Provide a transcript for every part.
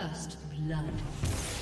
First blood.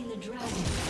slain the dragon.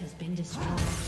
Has been destroyed.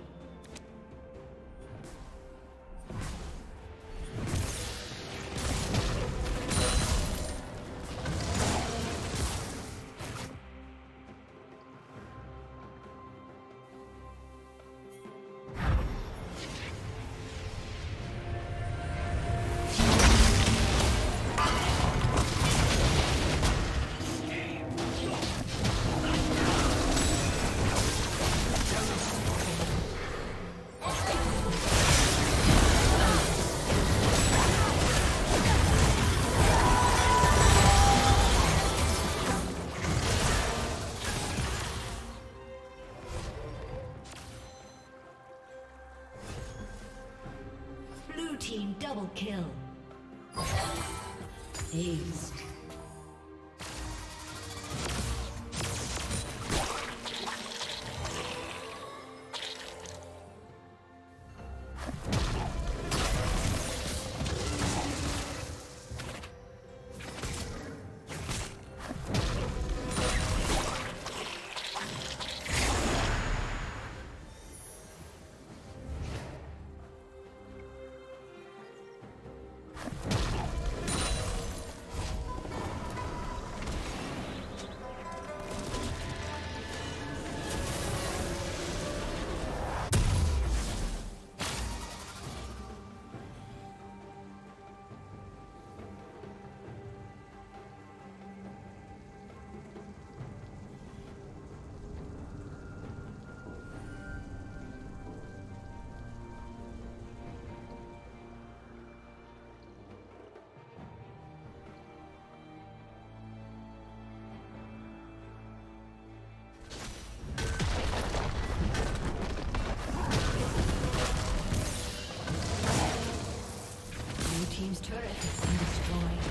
Kill. Ace. destroyed.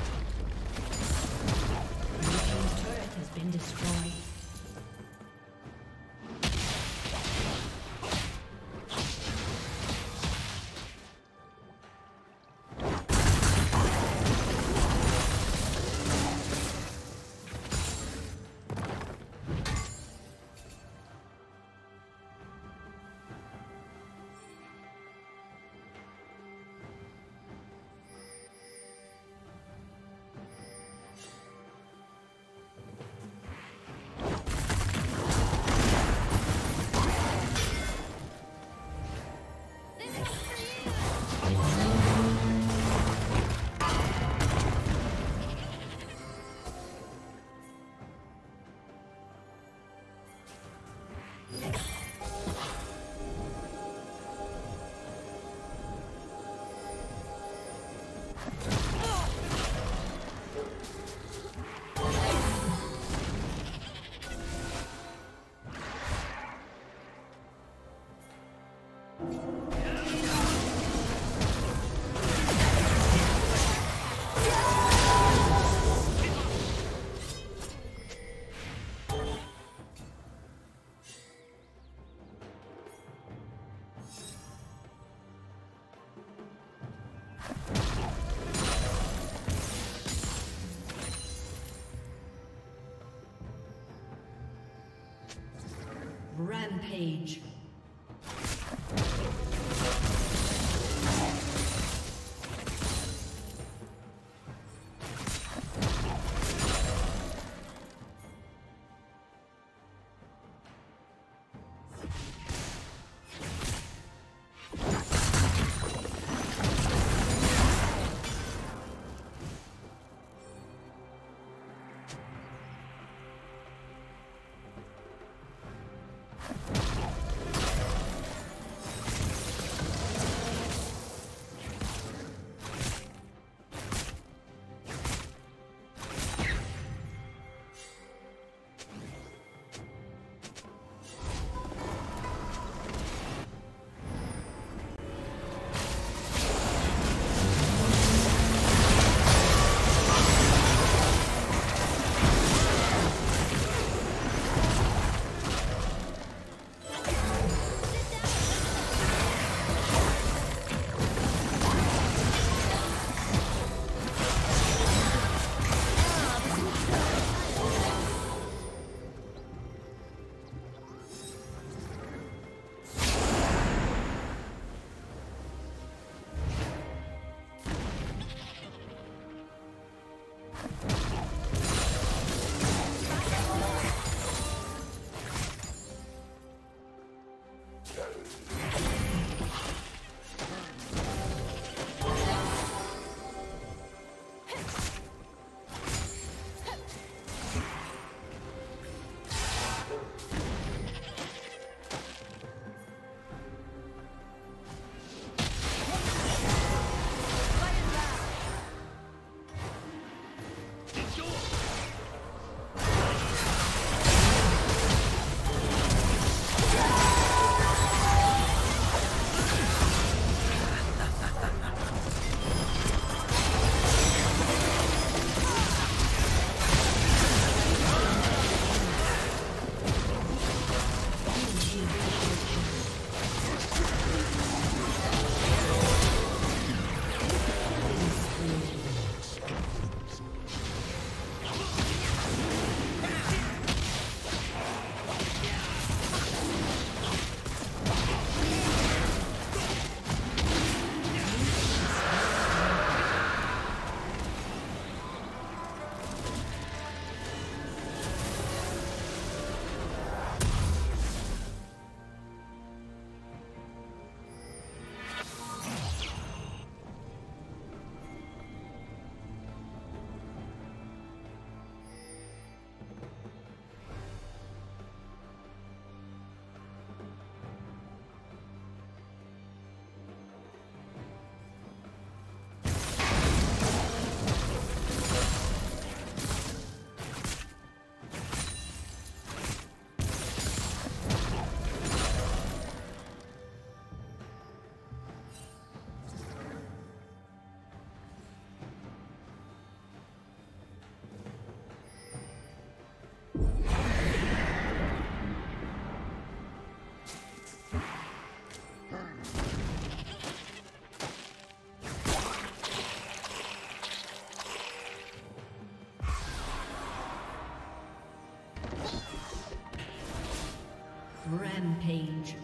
Rampage. Rampage.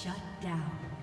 Shut down.